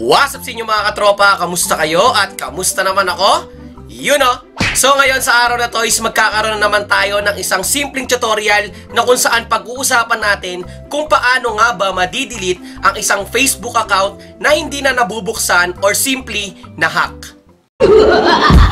What's up sa inyo mga katropa? Kamusta kayo? At kamusta naman ako? You know! So ngayon sa araw na to is magkakaroon na naman tayo ng isang simpleng tutorial na kung saan pag-uusapan natin kung paano nga ba madidelete ang isang Facebook account na hindi na nabubuksan or simply na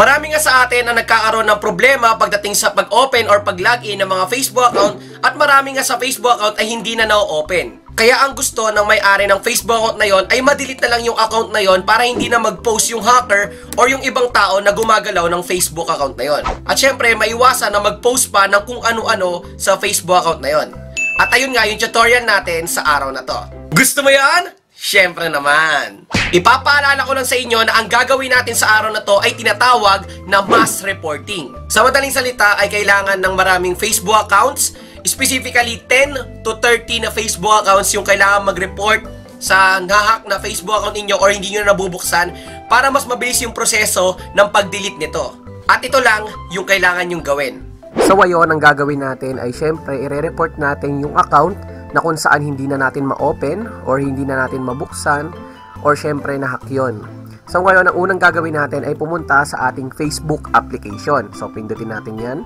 Marami nga sa atin ang nagkakaroon ng problema pagdating sa pag-open or pag-login ng mga Facebook account at marami nga sa Facebook account ay hindi na na-open. Kaya ang gusto ng may-ari ng Facebook account na yon ay madelete na lang yung account na yon para hindi na mag-post yung hacker or yung ibang tao na gumagalaw ng Facebook account na yon. At syempre, maiwasan na mag-post pa ng kung ano-ano sa Facebook account na yon. At ayun nga yung tutorial natin sa araw na to. Gusto mo yan? Syempre naman. Ipapaalala ko lang sa inyo na ang gagawin natin sa araw na to ay tinatawag na mass reporting. Sa madaling salita ay kailangan ng maraming Facebook accounts, specifically 10 to 30 na Facebook accounts yung kailangan mag-report sa nahack na Facebook account ninyo or hindi nyo na nabubuksan para mas mabilis yung proseso ng pag-delete nito. At ito lang yung kailangan yung gawin. So ngayon, ang gagawin natin ay syempre, ire-report natin yung account na kung saan hindi na natin ma-open or hindi na natin mabuksan or syempre na-hack yun. So ngayon, ang unang gagawin natin ay pumunta sa ating Facebook application. So pindutin natin yan.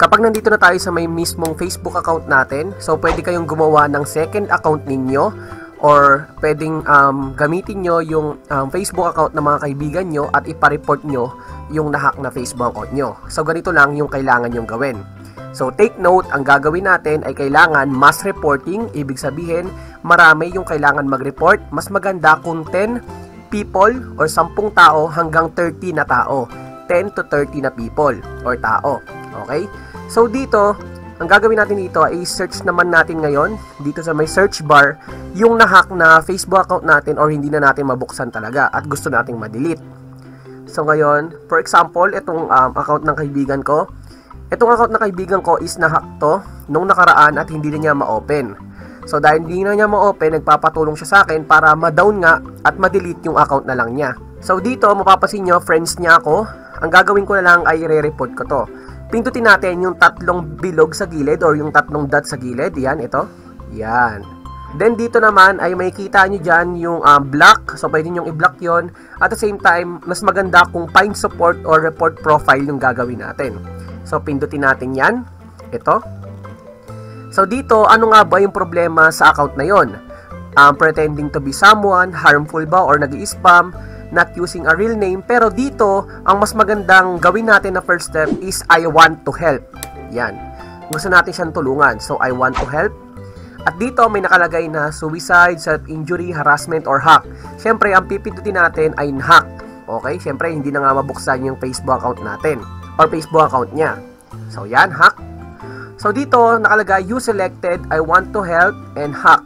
Kapag nandito na tayo sa may mismong Facebook account natin, so pwede kayong gumawa ng second account ninyo or pwedeng um, gamitin nyo yung um, Facebook account ng mga kaibigan nyo at ipareport nyo yung nahack na Facebook account nyo. So ganito lang yung kailangan nyong gawin. So take note, ang gagawin natin ay kailangan mass reporting, ibig sabihin marami yung kailangan mag-report. Mas maganda kung 10 people or 10 tao hanggang 30 na tao. 10 to 30 na people or tao. Okay? So dito, ang gagawin natin dito ay search naman natin ngayon dito sa may search bar yung nahack na Facebook account natin or hindi na natin mabuksan talaga at gusto nating ma-delete. So ngayon, for example, itong um, account ng kaibigan ko, itong account ng kaibigan ko is nahack to nung nakaraan at hindi na niya ma-open. So dahil hindi na niya ma-open, nagpapatulong siya sa akin para ma-down nga at ma-delete yung account na lang niya. So dito, mapapasin nyo, friends niya ako. Ang gagawin ko na lang ay i-report ko to. Pindutin natin yung tatlong bilog sa gilid or yung tatlong dot sa gilid. Yan, ito. Yan. Then dito naman ay makikita nyo dyan yung um, block. So pwede nyo i-block yon At the same time, mas maganda kung find support or report profile yung gagawin natin. So pindutin natin yan. Ito. So dito, ano nga ba yung problema sa account na yon? Um, pretending to be someone, harmful ba or nag spam not using a real name. Pero dito, ang mas magandang gawin natin na first step is I want to help. Yan. Gusto natin siyang tulungan. So, I want to help. At dito may nakalagay na suicide, self-injury, harassment, or hack. Siyempre, ang pipindutin natin ay hack. Okay? Siyempre, hindi na nga mabuksan yung Facebook account natin or Facebook account niya. So, yan, hack. So, dito nakalagay, you selected, I want to help, and hack.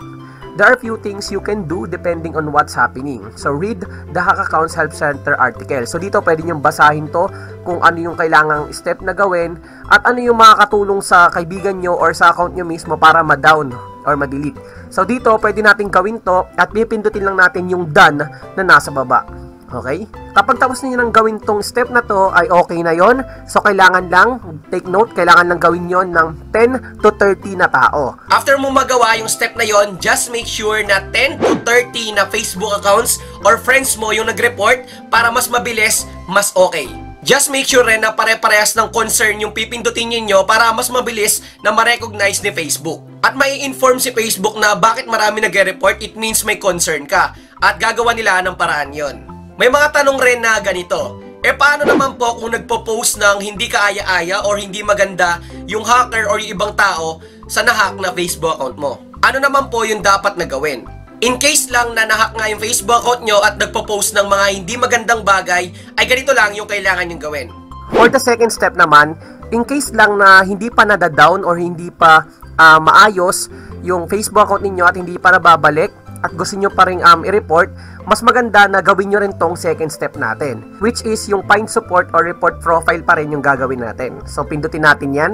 There are few things you can do depending on what's happening. So, read the Hack Accounts Help Center article. So, dito pwede nyo basahin to kung ano yung kailangang step na gawin at ano yung makakatulong sa kaibigan nyo or sa account nyo mismo para ma-down or ma-delete. So, dito pwede natin gawin to at pipindutin lang natin yung done na nasa baba. Okay? Kapag tapos niyo nang gawin tong step na to, ay okay na yon. So, kailangan lang, take note, kailangan lang gawin yon ng 10 to 30 na tao. After mo magawa yung step na yon, just make sure na 10 to 30 na Facebook accounts or friends mo yung nag-report para mas mabilis, mas okay. Just make sure rin na pare-parehas ng concern yung pipindutin ninyo para mas mabilis na ma-recognize ni Facebook. At may inform si Facebook na bakit marami nag-report, it means may concern ka. At gagawa nila ng paraan yon. May mga tanong rin na ganito. E paano naman po kung nagpo-post ng hindi kaaya-aya or hindi maganda yung hacker or yung ibang tao sa nahack na Facebook account mo? Ano naman po yung dapat na gawin? In case lang na nahack nga yung Facebook account nyo at nagpo-post ng mga hindi magandang bagay, ay ganito lang yung kailangan yung gawin. For the second step naman, in case lang na hindi pa nada-down or hindi pa uh, maayos yung Facebook account ninyo at hindi pa nababalik, at gusto nyo pa rin um, i-report, mas maganda na gawin nyo rin tong second step natin, which is yung find support or report profile pa rin yung gagawin natin. So, pindutin natin yan.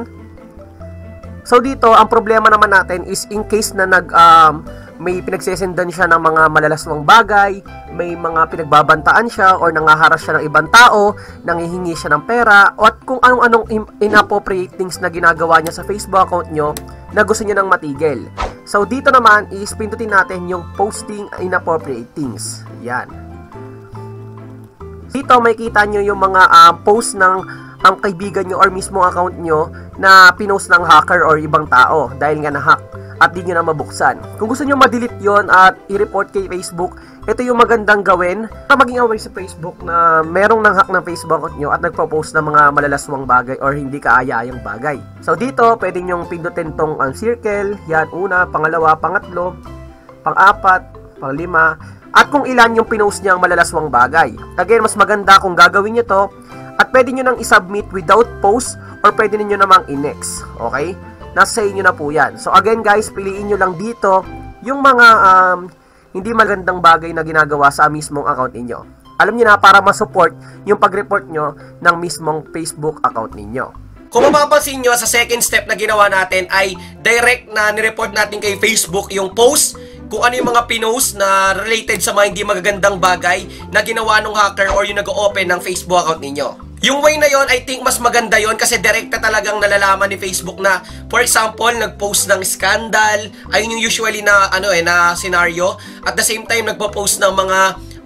So, dito, ang problema naman natin is in case na nag, um, may pinagsesendan siya ng mga malalaswang bagay, may mga pinagbabantaan siya or nangaharas siya ng ibang tao, nangihingi siya ng pera, at kung anong-anong in- inappropriate things na ginagawa niya sa Facebook account nyo na gusto niya nang matigil. So, dito naman is pindutin natin yung posting inappropriate things. Yan. Dito may kita nyo yung mga ah, post ng ang kaibigan nyo or mismo account nyo na pinost ng hacker or ibang tao dahil nga na-hack at di nyo na mabuksan. Kung gusto nyo ma-delete yon at i-report kay Facebook, ito yung magandang gawin na maging aware sa Facebook na merong nang-hack ng Facebook nyo at nagpo-post ng mga malalaswang bagay or hindi kaaya-ayang bagay. So dito, pwede nyong pindutin tong um, circle, yan una, pangalawa, pangatlo, pang-apat, pang-lima, at kung ilan yung pinost niyang malalaswang bagay. Again, mas maganda kung gagawin nyo to at pwede nyo nang isubmit without post or pwede ninyo namang i-next. Okay? Nasa sa inyo na po yan. So again guys, piliin nyo lang dito yung mga um, hindi magandang bagay na ginagawa sa mismong account ninyo. Alam niyo na para ma-support yung pag-report nyo ng mismong Facebook account ninyo. Kung mapapansin nyo, sa second step na ginawa natin ay direct na nireport natin kay Facebook yung post kung ano yung mga pinost na related sa mga hindi magagandang bagay na ginawa ng hacker or yung nag-open ng Facebook account ninyo. Yung way na yon I think mas maganda yon kasi direkta talagang nalalaman ni Facebook na for example, nag-post ng scandal, ayun yung usually na ano eh na scenario. At the same time nagpo-post ng mga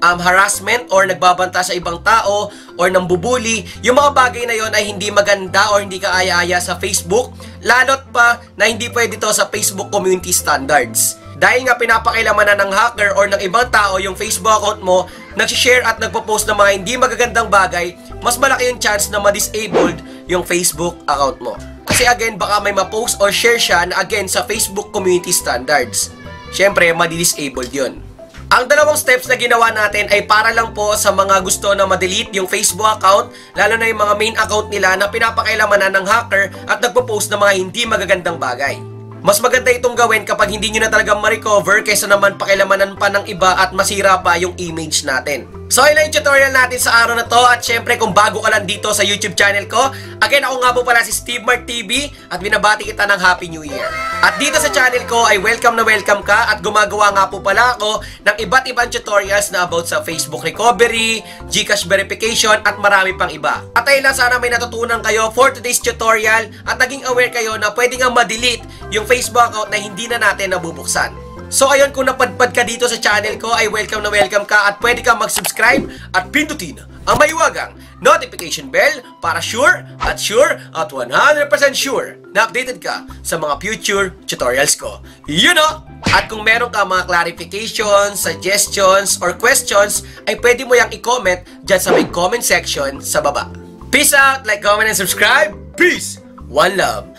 um, harassment or nagbabanta sa ibang tao or nang bubuli, yung mga bagay na yon ay hindi maganda or hindi kaaya-aya sa Facebook, lalot pa na hindi pwede to sa Facebook community standards. Dahil nga pinapakailaman na ng hacker or ng ibang tao yung Facebook account mo, nagsishare at nagpo-post ng mga hindi magagandang bagay, mas malaki yung chance na ma-disabled yung Facebook account mo. Kasi again, baka may ma-post or share siya na again sa Facebook community standards. Siyempre, madi-disabled yun. Ang dalawang steps na ginawa natin ay para lang po sa mga gusto na ma-delete yung Facebook account, lalo na yung mga main account nila na pinapakailaman ng hacker at nagpo-post ng mga hindi magagandang bagay. Mas maganda itong gawin kapag hindi nyo na talaga ma-recover kaysa naman pakilamanan pa ng iba at masira pa yung image natin. So ayun yung tutorial natin sa araw na to at syempre kung bago ka lang dito sa YouTube channel ko, again ako nga po pala si Steve Mart TV at binabati kita ng Happy New Year. At dito sa channel ko ay welcome na welcome ka at gumagawa nga po pala ako ng iba't ibang tutorials na about sa Facebook recovery, Gcash verification at marami pang iba. At ayun lang sana may natutunan kayo for today's tutorial at naging aware kayo na pwede nga ma-delete yung Facebook account na hindi na natin nabubuksan. So ayun, kung napadpad ka dito sa channel ko, ay welcome na welcome ka at pwede ka mag-subscribe at pindutin ang maiwagang notification bell para sure at sure at 100% sure na updated ka sa mga future tutorials ko. You know! At kung meron ka mga clarifications, suggestions, or questions, ay pwede mo yung i-comment dyan sa may comment section sa baba. Peace out, like, comment, and subscribe. Peace! One love.